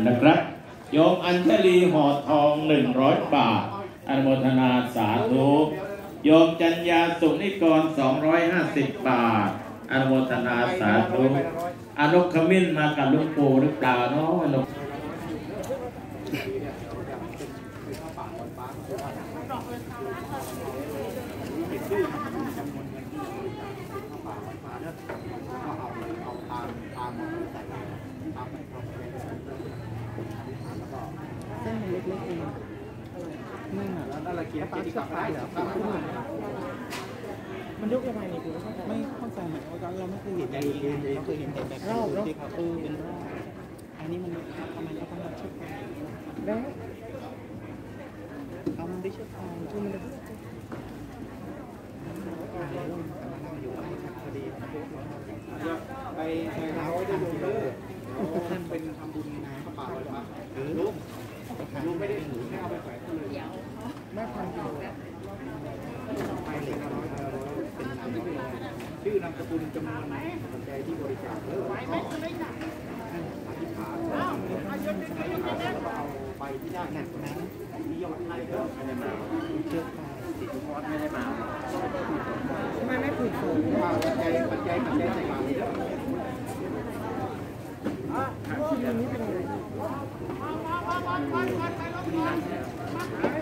นะครับ โยมอัญชลีหอทองหนึ่งร้อยบาท อนุโมทนาสาธุโยมจัญญาสุนิกรสองร้อยห้าสิบบาท อนุโมทนาสาธุอนุขมิ้นมากับลุงปู่หรือเปล่าเนาะอนุ เส้นมันเล็กๆเองนึ่งอะแล้วอะไรเกี๊ยวปลาที่กับปลาเหรอปลาขึ้น มามันยกยังไงนี่คุณไม่เข้าใจเหมือนว่าเราไม่เคยเห็นในเราเคยเห็นแต่แบบรอบเนาะเออเป็นรอบอันนี้มันทำไมเขาต้องมาชุบได้เอามันได้ชุบปลาชุบมันได้ไปไปเท้าได้ดูเลยท่านเป็นทำบุญงานพระป่าลอยฟ้าเออลูกลูกไม่ได้หูไม่เอาไปแขวนเลยแม่พันกิโลไปเหล็กร้อยเป็นนาม ชื่อนามสกุลจำนวนปัจจัยที่บริจาคเอออธิษฐานแล้วก็เอาไปที่ได้หนักนั้นที่ยอดไทยก็ไม่ได้มาเชือกติดคอร์สไม่ได้มาทำไมไม่ผูกโซ่ปัจจัยปัจจัยปัจจัยใส่บาตรเ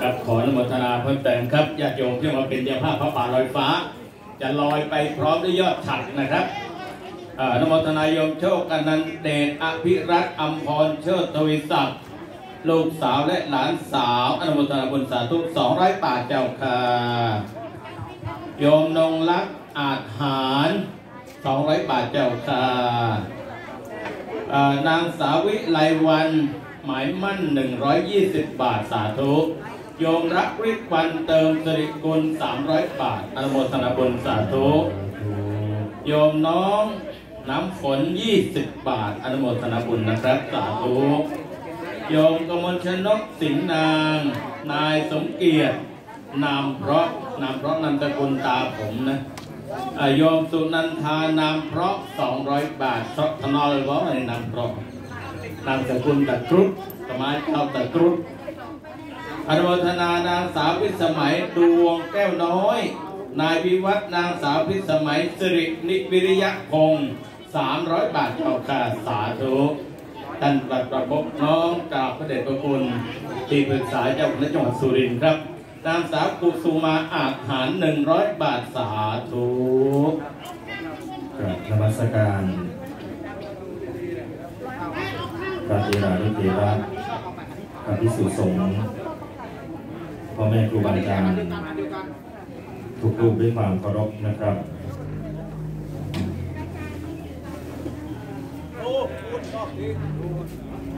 ครับขออนุโมทนาเพิ่มเติมครับญาติโยมที่มาเป็นเจ้าภาพพระป่าลอยฟ้า จะลอยไปพร้อมด้วยยอดฉัดนะครับอนุโมทนายมโชคอนันต์เดชอภิรัตอัมพรเชิดทวิศักดิ์ลูกสาวและหลานสาวอนุโมทนาบุญสาธุสองร้อยบาทเจ้าค่ะโยมนงรักษ์อาจหารสองร้อยบาทเจ้าค่ะนางสาวิไลวัน หมายมั่น 120 บาทสาธุโยมรักริกวันเติมสิริกุล300 บาทอนุโมทนาบุญสาธุโยมน้องน้ำฝน 20 บาทอนุโมทนาบุญนะครับสาธุโยมกมลชนกสินนาง นายสมเกียรติ นามเพราะนามเพราะนามตะกุลตาผมนะโยมสุนันทานามเพราะ 200 บาทเพราะทนอลวอะไรนามเพราะ นามสกุลตะกรุดสมัยเข้าตะกรุดอนุโมทนานางสาวพิสมัยดวงแก้วน้อย นายวิวัฒนางสาวพิสมัยสิรินิวิริยะพงศ์300บาทเจ้าค่ะสาธุท่านประประพบน้องกราบพระเดชพระคุณที่ปรึกษาเจ้าคณะจังหวัดสุรินทร์ครับนางสาวกุสุมาอาจหาร100บาทสาธุกราบนมัสการพ ระเทรานุเทระพระพิสุสงฆ์พ่อแม่ครูบาอาจารย์ทุกรูปด้วยความเคารพนะครับ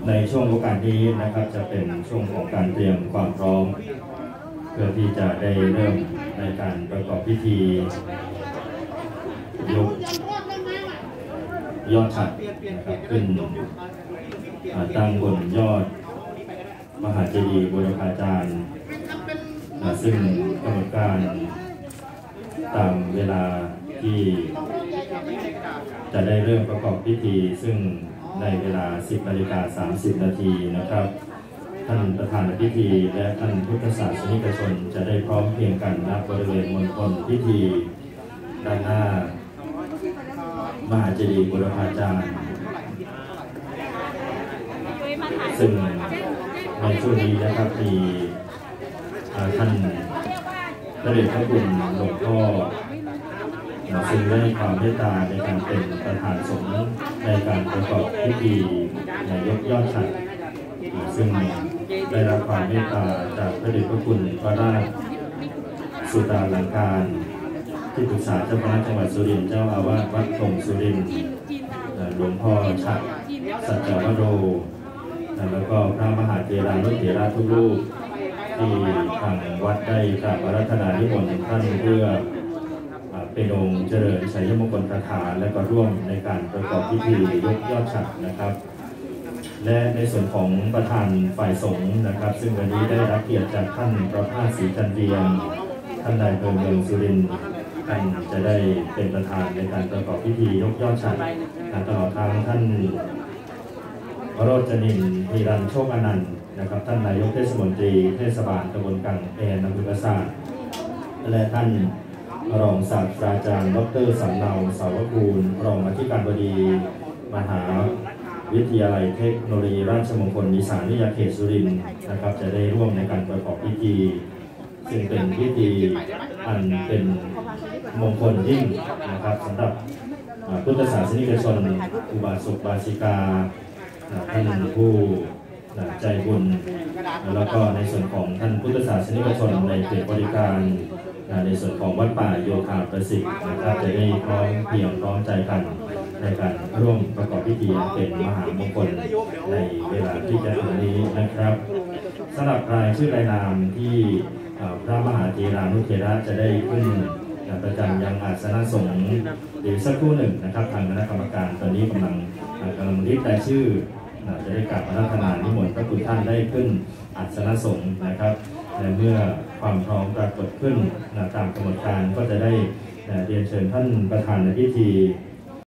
ในช่วงโอกาสนี้นะครับจะเป็นช่วงของการเตรียมความพร้อม เพื่อที่จะได้เริ่มในการประกอบพิธียกยอดฉัดนะครับขึ้น ตั้งบนยอด มหาเจดีย์บูรพาจารย์ซึ่งกำหนดการตามเวลาที่จะได้เริ่มประกอบพิธี ซึ่งในเวลา 10นาฬิกา30 นาทีนะครับ ท่านประธานพิธี และท่านพุทธศาสนิกชนจะได้พร้อมเพียงกันณบริเวณมณฑลพิธีด้านหน้ามหาเจดีย์บุรพาจารย์ ซึ่งในช่วงนี้นะครับมีอ่ท่านพระเดชพระคุณหลวงพ่ออ่าซึ่งได้ความเมตตาในการเป็นประธานสงฆ์ในการประกอบพิธีในยกยอดฉัดซึ่งได้รับความเมตตาจากพระเดชพระคุณพระราชสุดาลังการ ที่ปรึกษาเจ้าคณะจังหวัดสุรินทร์เจ้าอาวาสวัดธงสุรินทร์หลวงพ่อฉัดสัจจวโร แล้วก็พระมหาเถรานุเถระทุกรูปที่ทางวัดได้กราบรัธนานิมนต์ท่านเพื่อเป็นองค์เจริญชัยมงคลคาถาและก็ร่วมในการประกอบพิธียกยอดฉัดนะครับ และในส่วนของประธานฝ่ายสงฆ์นะครับ ซึ่งวันนี้ได้รับเกียรติจากท่านประภาสศรีจันเรียงท่านนายอำเภอเมืองสุรินทร์ท่านจะได้เป็นประธานในการประกอบพิธียกยอดฉัดตลอดทางท่าน โรจนินทีรันโชคอนันต์นะครับ ท่านนายกเทศมนตรีเทศบาลตำบลกังแอนอำเภอปราสาและท่านรองศาสตราจารย์ ดรสำเนาสาวกูล รองอธิการบดี มหาวิทยาลัยเทคโนโลยีราชมงคลอีสานวิทยาเขตสุรินทร์นะครับ จะได้ร่วมในการประกอบพิธีซึ่งเป็นพิธีอันเป็นมงคลยิ่งนะครับสำหรับพุทธศาสนิกชนอุบาสกบาสิกา ท่านผู้ใจบุญแล้วก็ในส่วนของท่านพุทธศาสนิกชนในเขตบริการในส่วนของวัดป่าโยธาประสิทธิ์นะครับจะได้พร้อมเพียงพร้อมใจกันในการร่วมประกอบพิธีเป็นมหามงคลในเวลาที่จะถึงนี้นะครับสำหรับรายชื่อรายนามที่พระมหาเถรานุเถระจะได้ขึ้นประจำยังอาสนะสงฆ์เดี๋ยวสักครู่หนึ่งนะครับ ทางคณะกรรมการตอนนี้กำลังกำลังรีบรายชื่อ จะได้กลับมารัตนานิมนต์พระคุณท่านได้ขึ้นอัศนะสงฆ์นะครับและเมื่อความพร้อมปรากฏขึ้นตามกำหนดการก็จะได้เอ่อเรียนเชิญท่านประธานในพิธี